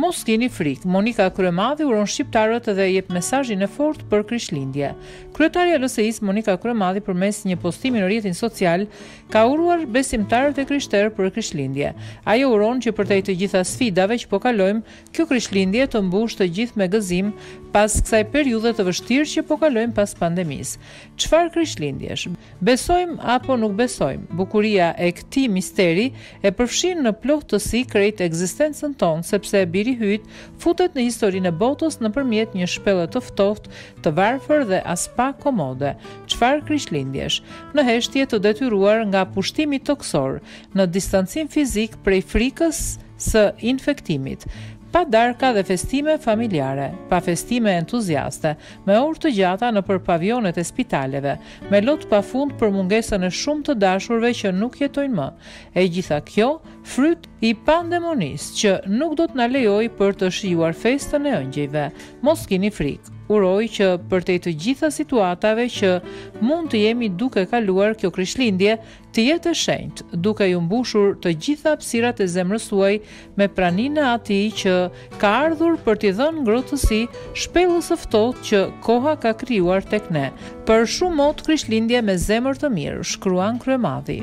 Mos kini frikë, Monika Kryemadhi uron shqiptarët dhe jep mesazhin e fortë për Krishtlindje. Kryetarja e LSI-së Monika Kryemadhi përmes një postimi në rrjetin social ka uruar besimtarët e krishterë për Krishtlindje. Ajo uron që përtej të gjitha sfidave që po kalojmë, kjo Krishtlindje të mbushë të gjithë me gëzim pas kësaj periudhe të vështirë që po kalojmë pas pandemisë. Çfarë Krishtlindjesh? Besojmë apo nuk besojmë, bukuria e këtij misteri e përfshin në plotësi krejt ekzistencën tonë sepse Biri i Hyjit futet në historinë e botës nëpërmjet një shpelle të ftohtë, të varfër dhe aspak komode. Çfarë Krishtlindjesh? Në heshtje të detyruar nga pushtimi tokësor, në distancim fizik prej frikës së infektimit, pa darka dhe festime familjare, pa festime entuziaste, me orë të gjata nëpër pavionet e spitaleve, me lot pa fund për mungesën e shumë të dashurve që nuk jetojnë më, e gjitha kjo, fryt i pandemonisë që nuk do të na lejojë për të shijuar festën e ëngjëjve. Mos kini frikë. Uroj që përtej të gjitha situatave që mund të jemi duke kaluar kjo Krishtlindje, Të jetë e shenjtë, duke ju mbushur të gjitha hapësirat e zemrës suaj me praninë e Atij që ka ardhur për t'i dhënë ngrohtësi shpellës së ftohtë që koha ka krijuar tek ne. Për shumë mot Krishtlindje me zemër të mirë, shkruan Kryemadhi.